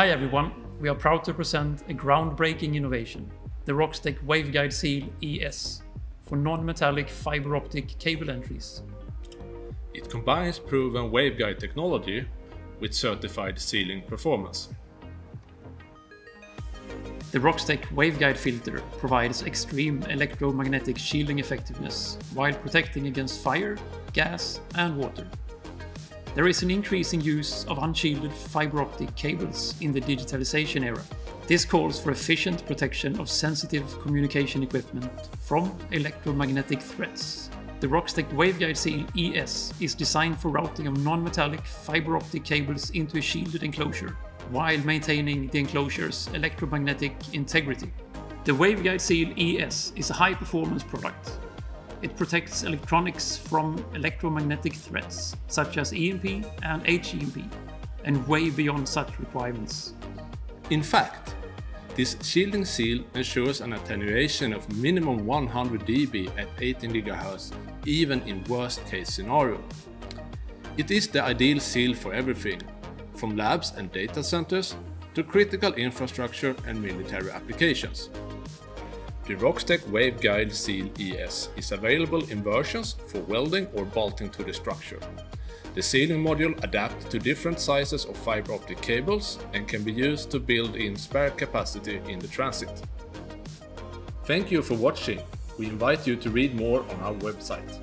Hi everyone, we are proud to present a groundbreaking innovation, the Roxtec Waveguide Seal ES, for non-metallic fiber optic cable entries. It combines proven waveguide technology with certified sealing performance. The Roxtec waveguide filter provides extreme electromagnetic shielding effectiveness while protecting against fire, gas and water. There is an increasing use of unshielded fiber optic cables in the digitalization era. This calls for efficient protection of sensitive communication equipment from electromagnetic threats. The Roxtec Waveguide Seal ES is designed for routing of non-metallic fiber optic cables into a shielded enclosure, while maintaining the enclosure's electromagnetic integrity. The Waveguide Seal ES is a high-performance product it protects electronics from electromagnetic threats, such as EMP and HEMP, and way beyond such requirements. In fact, this shielding seal ensures an attenuation of minimum 100 dB at 18 GHz, even in worst case scenario. It is the ideal seal for everything, from labs and data centers to critical infrastructure and military applications. The Roxtec Waveguide Seal ES is available in versions for welding or bolting to the structure. The sealing module adapts to different sizes of fiber optic cables and can be used to build in spare capacity in the transit. Thank you for watching. We invite you to read more on our website.